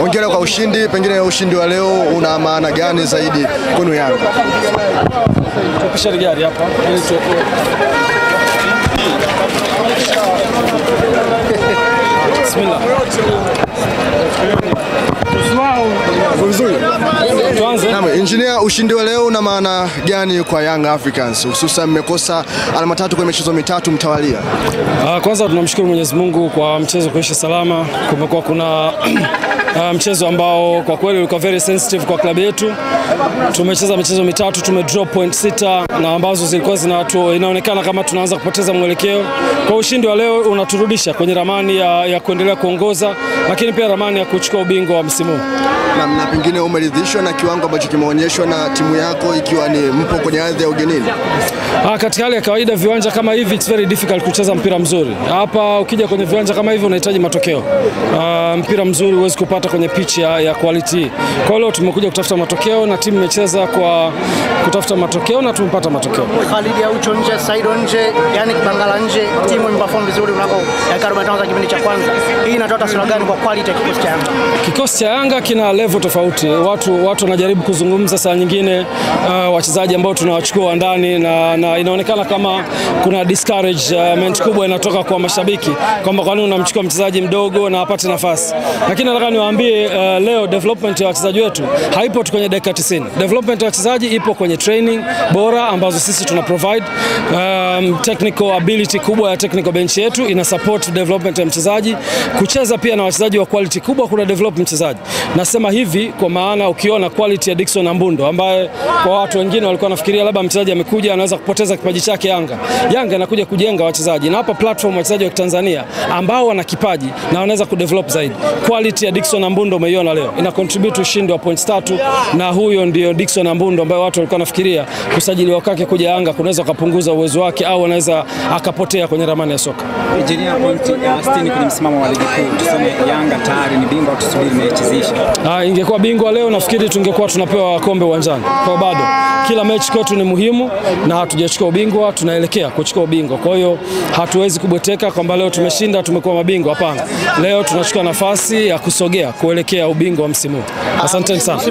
Hongera kwa ushindi, pengine ushindi wa leo una maana gani zaidi kwenu Yanga? Hapa. Engineer, ushindi wa leo una maana gani kwa Young Africans hususan mmekosa alama tatu kwenye michezo mitatu mtawalia? Uh, Kwanza tunamshukuru Mwenyezi Mungu kwa mchezo kuisha salama. Kumekuwa kuna uh, mchezo ambao kwa kweli ulikuwa very sensitive kwa klabu yetu. Tumecheza michezo mitatu, tume drop point sita na ambazo zilikuwa zinatu, inaonekana kama tunaanza kupoteza mwelekeo. Kwa ushindi wa leo unaturudisha kwenye ramani ya, ya kuendelea kuongoza, lakini pia ramani ya kuchukua ubingwa wa msimu huu. Na, na pengine umeridhishwa na kiwango ambacho kimeonyeshwa na timu yako ikiwa ni mpo kwenye ardhi ya ugenini? Ah, katika hali ya kawaida viwanja kama hivi it's very difficult kucheza mpira mzuri. Hapa ukija kwenye viwanja kama hivi unahitaji matokeo. Ah, mpira mzuri huwezi kupata kwenye pitch ya, ya quality. Kwa hiyo tumekuja kutafuta matokeo na timu imecheza kwa kutafuta matokeo na tumepata matokeo. Khalid Aucho nje, Saido nje, yani Kibangala nje, timu imeperform vizuri mnako dakika 45 za kipindi cha kwanza. Hii inatoa taswira gani kwa quality ya kikosi cha Yanga? Kikosi cha Yanga kina level tofauti. Watu watu wanajaribu kuzungumza saa nyingine uh, wachezaji ambao tunawachukua wa ndani na, na inaonekana kama kuna discouragement kubwa inatoka kwa mashabiki kwamba kwa nini unamchukua mchezaji mdogo na apate nafasi. Lakini nataka niwaambie uh, leo development ya wachezaji wetu haipo tu kwenye dakika 90. Development ya wachezaji ipo kwenye training bora ambazo sisi tuna provide um, technical ability kubwa ya technical bench yetu ina support development ya mchezaji kucheza pia na wachezaji wa quality kubwa kuna develop mchezaji. Nasema hivi kwa maana ukiona quality ya Dickson Ambundo ambaye kwa watu wengine walikuwa wanafikiria labda mchezaji amekuja anaweza kupoteza kipaji chake Yanga. Yanga inakuja kujenga wachezaji na hapa platform wachezaji wa Tanzania ambao wana kipaji na wanaweza kudevelop zaidi. Quality ya Dickson Ambundo umeiona leo ina contribute ushindi wa points tatu, na huyo ndio Dickson Ambundo ambaye watu walikuwa wanafikiria kusajiliwa kwake kuja Yanga kunaweza kupunguza uwezo wake au anaweza akapotea kwenye ramani ya soka. Engineer pointi ya 60 kwenye msimamo wa ligi kuu, tuseme Yanga tayari ni bingwa, tusubiri mechi ziishe. Ah, ingekuwa bingwa leo nafikiri tungekuwa tunapewa kombe uwanjani. Kwa bado kila mechi kwetu ni muhimu na hatujachukua ubingwa, tunaelekea kuchukua ubingwa. Kwa hiyo hatuwezi kubweteka kwamba leo tumeshinda tumekuwa mabingwa. Hapana, leo tunachukua nafasi ya kusogea kuelekea ubingwa wa msimu. Asanteni sana.